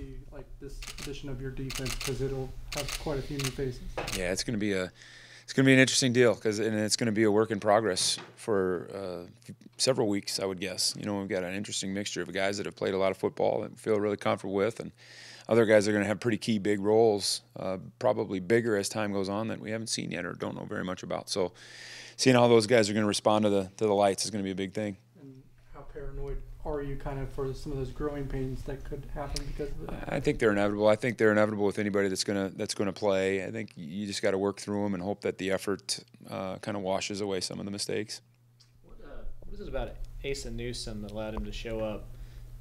see like this edition of your defense because it'll have quite a few new faces. Yeah, it's going to be a it's going to be an interesting deal because and it's going to be a work in progress for uh, several weeks, I would guess. You know, we've got an interesting mixture of guys that have played a lot of football and feel really comfortable with, and other guys are going to have pretty key big roles, uh, probably bigger as time goes on that we haven't seen yet or don't know very much about. So, seeing how those guys are going to respond to the to the lights is going to be a big thing. And how paranoid are you kind of for some of those growing pains that could happen because of it? I think they're inevitable. I think they're inevitable with anybody that's gonna that's gonna play. I think you just got to work through them and hope that the effort uh, kind of washes away some of the mistakes. What, uh, what is it about Asa Newsom that allowed him to show up,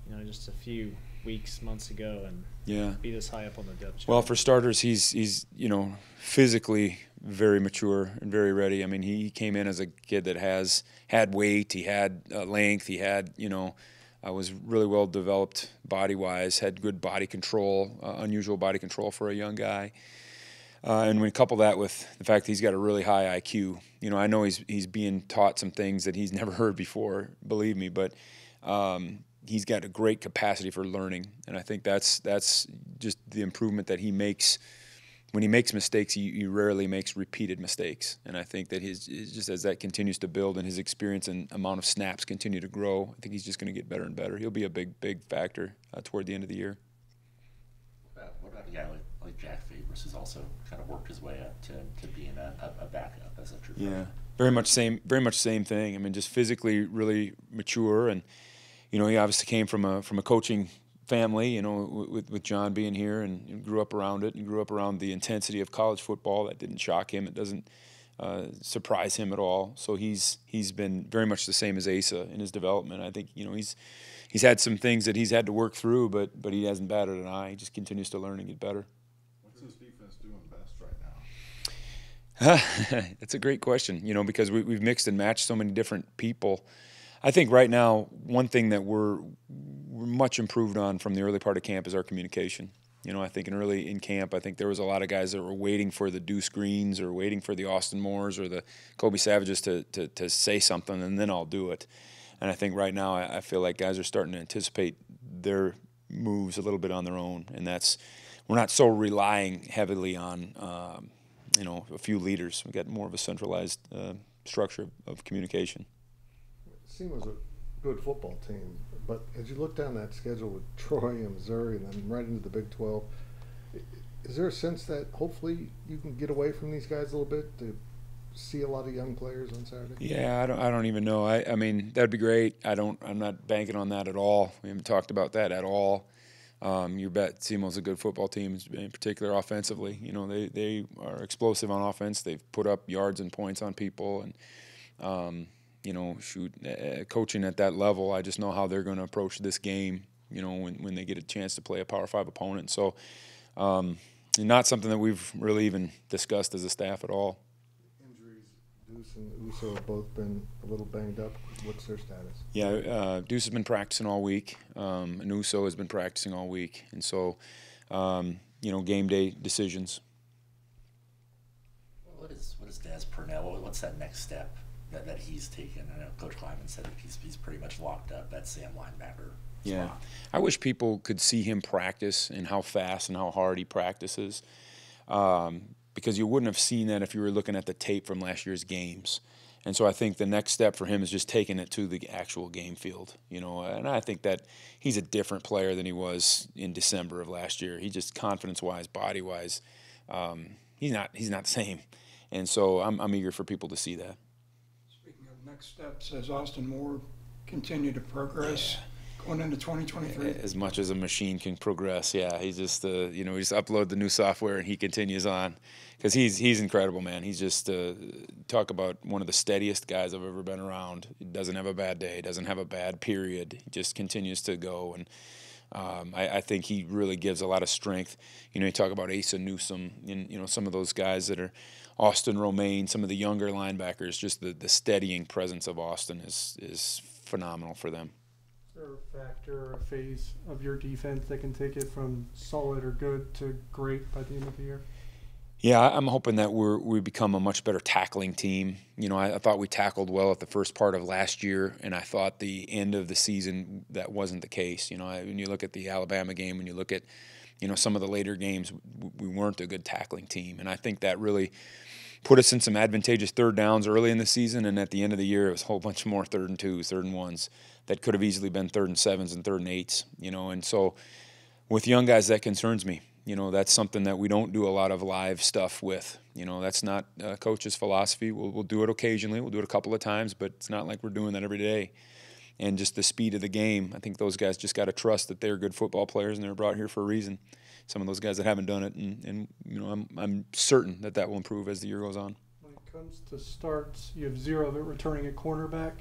you know, just a few weeks, months ago, and Yeah. be this high up on the depth chart? Well, for starters, he's he's you know physically very mature and very ready. I mean, he came in as a kid that has had weight, he had uh, length, he had you know uh, was really well developed body wise, had good body control, uh, unusual body control for a young guy. Uh, and when you couple that with the fact that he's got a really high IQ, you know, I know he's he's being taught some things that he's never heard before. Believe me, but um, he's got a great capacity for learning, and I think that's that's just the improvement that he makes. When he makes mistakes, he, he rarely makes repeated mistakes, and I think that his, his just as that continues to build and his experience and amount of snaps continue to grow, I think he's just going to get better and better. He'll be a big big factor uh, toward the end of the year. Uh, what about a guy like, like Jack Favors, who's also kind of worked his way up to, to being a, a, a backup as a true freshman? very much same, very much same thing. I mean, just physically really mature, and you know, he obviously came from a from a coaching family. You know, with with John being here, and, and grew up around it, and grew up around the intensity of college football. That didn't shock him. It doesn't. Uh, surprise him at all. So he's he's been very much the same as Asa in his development. I think you know he's he's had some things that he's had to work through, but but he hasn't batted an eye. He just continues to learn and get better. What's defense doing best right now? That's a great question, you know, because we, we've mixed and matched so many different people. I think right now, one thing that we're, we're much improved on from the early part of camp is our communication. You know, I think in early in camp, I think there was a lot of guys that were waiting for the Deuce Greens or waiting for the Austin Moores or the Kobe Savages to, to, to say something, and then I'll do it. And I think right now, I, I feel like guys are starting to anticipate their moves a little bit on their own, and that's we're not so relying heavily on um, you know a few leaders. We've got more of a centralized uh, structure of, of communication. SEMO was a good football team, but as you look down that schedule with Troy and Missouri and then right into the Big 12, is there a sense that hopefully you can get away from these guys a little bit to see a lot of young players on Saturday? Yeah, I don't. I don't even know. I, I mean, that'd be great. I don't. I'm not banking on that at all. We haven't talked about that at all. Um, you bet SEMO's a good football team, in particular offensively. You know, they, they are explosive on offense. They've put up yards and points on people, and um, you know, shoot, uh, coaching at that level, I just know how they're going to approach this game. You know, when when they get a chance to play a Power Five opponent. So, um, not something that we've really even discussed as a staff at all. Injuries, Deuce and Uso have both been a little banged up. What's their status? Yeah, uh, Deuce has been practicing all week, um, and Uso has been practicing all week, and so, um, you know, game day decisions. What is what is Des Purnell? What's that next step that, that he's taken? I know Coach Klieman said that he's, he's pretty much locked up that Sam linebacker Yeah, spot. I wish people could see him practice and how fast and how hard he practices, um, because you wouldn't have seen that if you were looking at the tape from last year's games. And so I think the next step for him is just taking it to the actual game field, you know. And I think that he's a different player than he was in December of last year. He just confidence-wise, body-wise, um, he's not he's not the same. And so I'm I'm eager for people to see that. Next steps, as Austin Moore continue to progress going into 2023? as much as a machine can progress. Yeah, he's just uh, you know, we just upload the new software and he continues on because he's he's incredible, man. He's just uh, talk about one of the steadiest guys I've ever been around. He doesn't have a bad day, doesn't have a bad period. He just continues to go and. Um, I, I think he really gives a lot of strength. You know, you talk about Asa Newsom and you know some of those guys that are Austin Romaine, some of the younger linebackers. Just the, the steadying presence of Austin is is phenomenal for them. Is there a factor or a phase of your defense that can take it from solid or good to great by the end of the year? Yeah, I'm hoping that we're we become a much better tackling team. You know, I, I thought we tackled well at the first part of last year, and I thought the end of the season that wasn't the case. You know, I, when you look at the Alabama game, when you look at you know some of the later games, we weren't a good tackling team, and I think that really put us in some advantageous third downs early in the season, and at the end of the year, it was a whole bunch more third and twos, third and ones that could have easily been third and sevens and third and eights. You know, and so with young guys, that concerns me. You know, that's something that we don't do a lot of live stuff with. You know, that's not uh, coach's philosophy. We'll, we'll do it occasionally. We'll do it a couple of times, but it's not like we're doing that every day. And just the speed of the game, I think those guys just got to trust that they're good football players and they're brought here for a reason. Some of those guys that haven't done it, and, and you know, I'm, I'm certain that that will improve as the year goes on. When it comes to starts, you have zero of it returning at cornerback.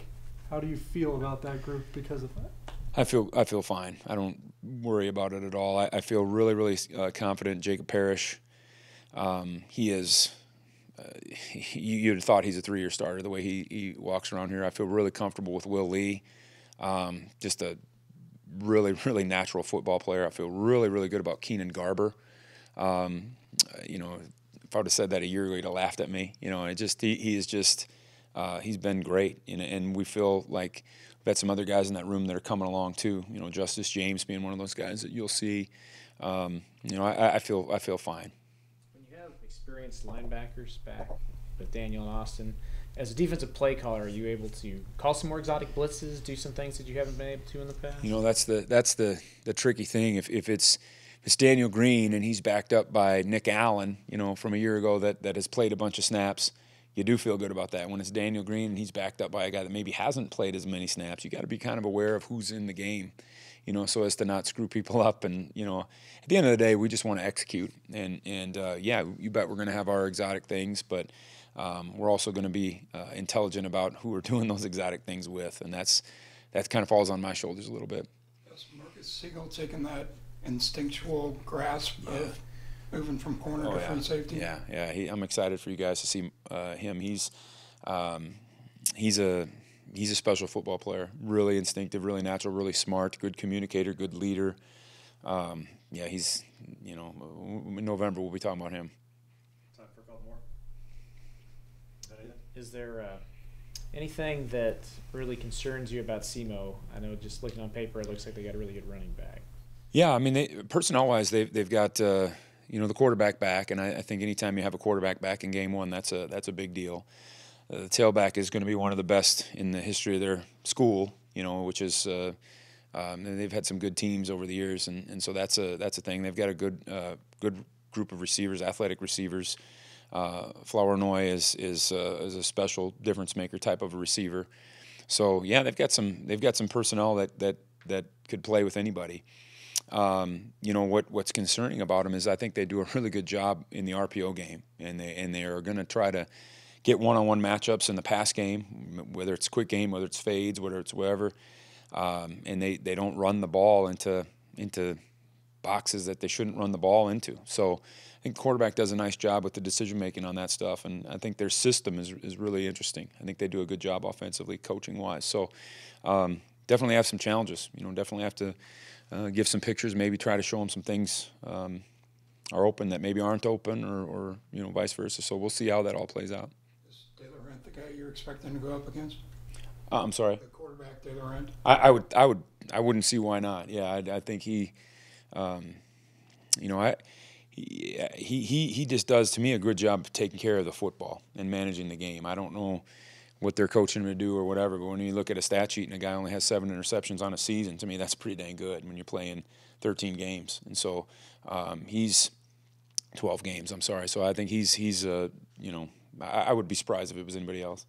How do you feel about that group because of that? I feel I feel fine. I don't worry about it at all. I, I feel really really uh, confident. Jacob Parrish, um, he is. Uh, you, you'd have thought he's a three-year starter the way he, he walks around here. I feel really comfortable with Will Lee, um, just a really really natural football player. I feel really really good about Keenan Garber. Um, you know, if I would have said that a year ago, he'd have laughed at me. You know, and it just he, he is just uh, he's been great, and, and we feel like we've had some other guys in that room that are coming along too. You know, Justice James being one of those guys that you'll see. Um, you know, I, I feel I feel fine. When you have experienced linebackers back with Daniel and Austin, as a defensive play caller, are you able to call some more exotic blitzes, do some things that you haven't been able to in the past? You know, that's the that's the the tricky thing. If if it's it's Daniel Green and he's backed up by Nick Allen, you know, from a year ago that that has played a bunch of snaps, you do feel good about that. When it's Daniel Green and he's backed up by a guy that maybe hasn't played as many snaps, you got to be kind of aware of who's in the game, you know, so as to not screw people up. And you know, at the end of the day, we just want to execute. And and uh, yeah, you bet we're going to have our exotic things, but um, we're also going to be uh, intelligent about who we're doing those exotic things with, and that's that kind of falls on my shoulders a little bit. Yes, Marques Sigle taking that instinctual grasp of moving from corner Oh, to yeah. free safety? Yeah, yeah. He, I'm excited for you guys to see uh, him. He's um, he's a he's a special football player. Really instinctive, really natural, really smart, good communicator, good leader. Um, yeah, he's you know in November we'll be talking about him. Time for a couple more. Is there uh, anything that really concerns you about SEMO? I know just looking on paper, it looks like they got a really good running back. Yeah, I mean, they, personnel-wise, they've they've got uh, you know the quarterback back, and I, I think anytime you have a quarterback back in game one, that's a that's a big deal. Uh, the tailback is going to be one of the best in the history of their school, you know, which is uh, um, they've had some good teams over the years, and, and so that's a that's a thing. They've got a good uh, good group of receivers, athletic receivers. Uh, Flournoy is is uh, is a special difference maker type of a receiver. So yeah, they've got some they've got some personnel that that that could play with anybody. Um, you know what what's concerning about them is I think they do a really good job in the RPO game, and they and they are going to try to get one-on-one matchups in the pass game, whether it's quick game, whether it's fades, whether it's whatever, um, and they, they don't run the ball into into boxes that they shouldn't run the ball into. So I think quarterback does a nice job with the decision making on that stuff, and I think their system is is really interesting. I think they do a good job offensively, coaching wise. So um, definitely have some challenges. You know, definitely have to uh, give some pictures, maybe try to show them some things um, are open that maybe aren't open, or, or you know, vice versa. So we'll see how that all plays out. Is DeLaurent the guy you're expecting to go up against? Uh, I'm sorry. The quarterback, DeLaurent? I, I would, I would, I wouldn't see why not. Yeah, I, I think he, um, you know, I, he, he, he, he just does to me a good job of taking care of the football and managing the game. I don't know what they're coaching him to do or whatever, but when you look at a stat sheet and a guy only has seven interceptions on a season, to me that's pretty dang good when you're playing 13 games. And so um, he's 12 games. I'm sorry. So I think he's he's uh, you know I, I would be surprised if it was anybody else.